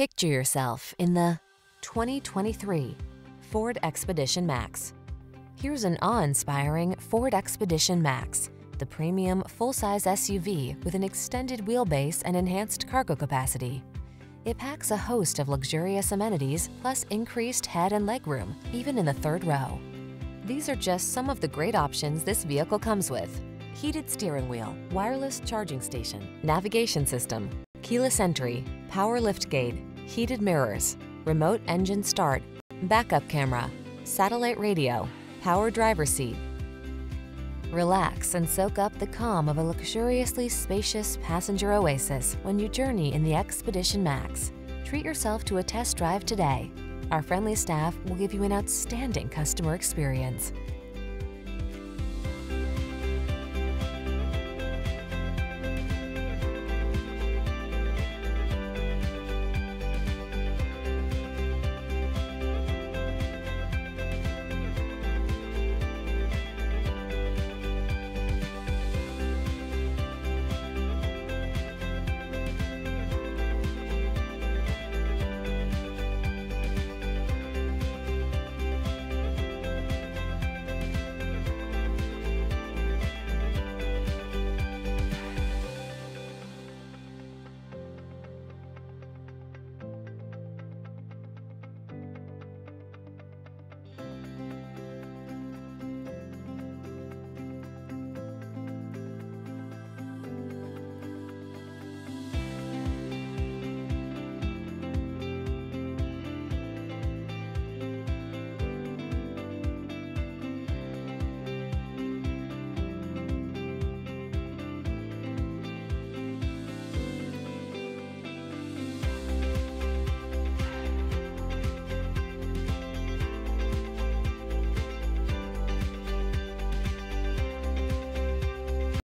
Picture yourself in the 2023 Ford Expedition Max. Here's an awe-inspiring Ford Expedition Max, the premium full-size SUV with an extended wheelbase and enhanced cargo capacity. It packs a host of luxurious amenities plus increased head and legroom, even in the third row. These are just some of the great options this vehicle comes with. Heated steering wheel, wireless charging station, navigation system, keyless entry, power liftgate, heated mirrors, remote engine start, backup camera, satellite radio, power driver seat. Relax and soak up the calm of a luxuriously spacious passenger oasis when you journey in the Expedition Max. Treat yourself to a test drive today. Our friendly staff will give you an outstanding customer experience.